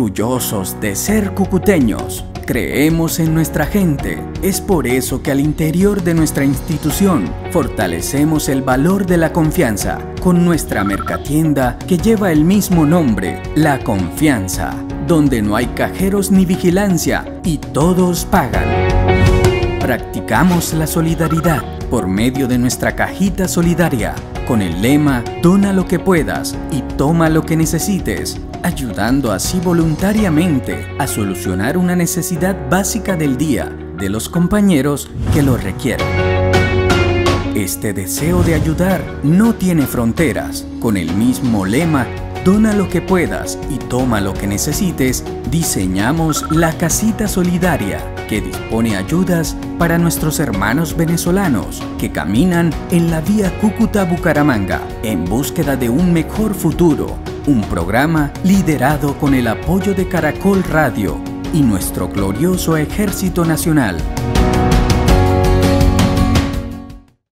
orgullosos de ser cucuteños. Creemos en nuestra gente. Es por eso que al interior de nuestra institución fortalecemos el valor de la confianza con nuestra mercatienda que lleva el mismo nombre, La Confianza, donde no hay cajeros ni vigilancia y todos pagan. Practicamos la solidaridad por medio de nuestra cajita solidaria con el lema Dona lo que puedas y toma lo que necesites, ayudando así voluntariamente a solucionar una necesidad básica del día de los compañeros que lo requieren. Este deseo de ayudar no tiene fronteras. Con el mismo lema Dona lo que puedas y toma lo que necesites, diseñamos la casita solidaria que dispone ayudas para nuestros hermanos venezolanos que caminan en la vía Cúcuta-Bucaramanga en búsqueda de un mejor futuro. Un programa liderado con el apoyo de Caracol Radio y nuestro glorioso Ejército Nacional.